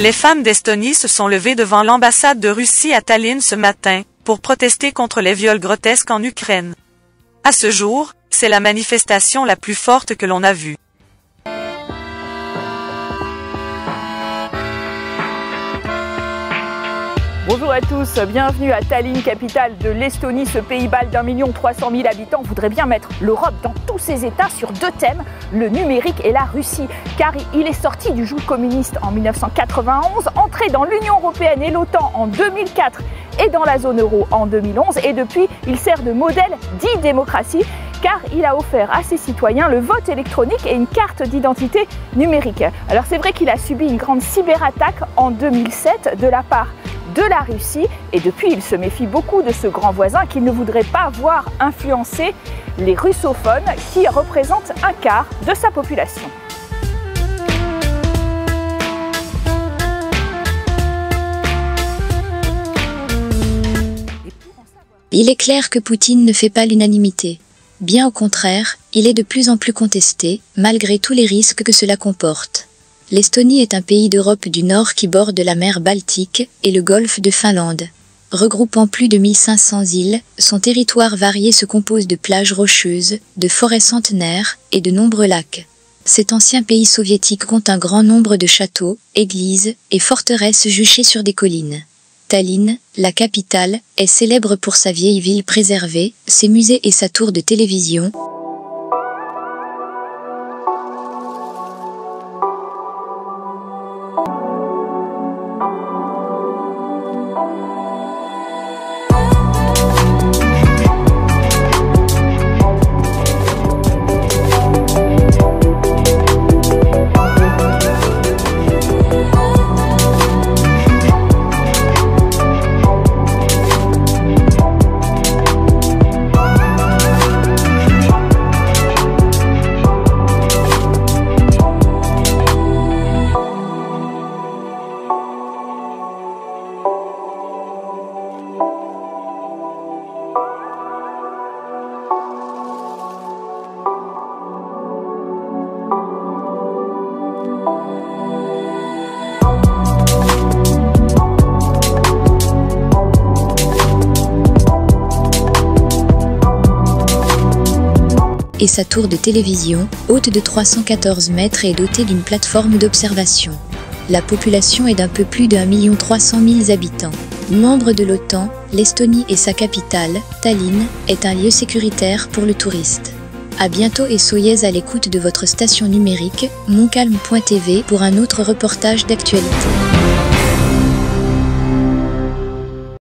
Les femmes d'Estonie se sont levées devant l'ambassade de Russie à Tallinn ce matin, pour protester contre les viols grotesques en Ukraine. À ce jour, c'est la manifestation la plus forte que l'on a vue. Bonjour à tous, bienvenue à Tallinn, capitale de l'Estonie. Ce pays bal d'un million trois cent mille habitants voudrait bien mettre l'Europe dans tous ses États sur deux thèmes, le numérique et la Russie. Car il est sorti du joug communiste en 1991, entré dans l'Union européenne et l'OTAN en 2004 et dans la zone euro en 2011. Et depuis, il sert de modèle d'e-démocratie car il a offert à ses citoyens le vote électronique et une carte d'identité numérique. Alors c'est vrai qu'il a subi une grande cyberattaque en 2007 de la part de la Russie et depuis il se méfie beaucoup de ce grand voisin qu'il ne voudrait pas voir influencer les russophones qui représentent un quart de sa population. Il est clair que Poutine ne fait pas l'unanimité. Bien au contraire, il est de plus en plus contesté, malgré tous les risques que cela comporte. L'Estonie est un pays d'Europe du Nord qui borde la mer Baltique et le golfe de Finlande. Regroupant plus de 1500 îles, son territoire varié se compose de plages rocheuses, de forêts centenaires et de nombreux lacs. Cet ancien pays soviétique compte un grand nombre de châteaux, églises et forteresses juchées sur des collines. Tallinn, la capitale, est célèbre pour sa vieille ville préservée, ses musées et sa tour de télévision. Et sa tour de télévision, haute de 314 mètres et dotée d'une plateforme d'observation. La population est d'un peu plus de 1 300 000 habitants. Membre de l'OTAN, l'Estonie et sa capitale, Tallinn, est un lieu sécuritaire pour le touriste. A bientôt et soyez à l'écoute de votre station numérique, moncalm.tv pour un autre reportage d'actualité.